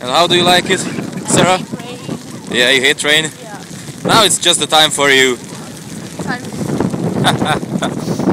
And how do you like it, Sarah? Yeah, you hate rain. Yeah. Now it's just the time for you. Time.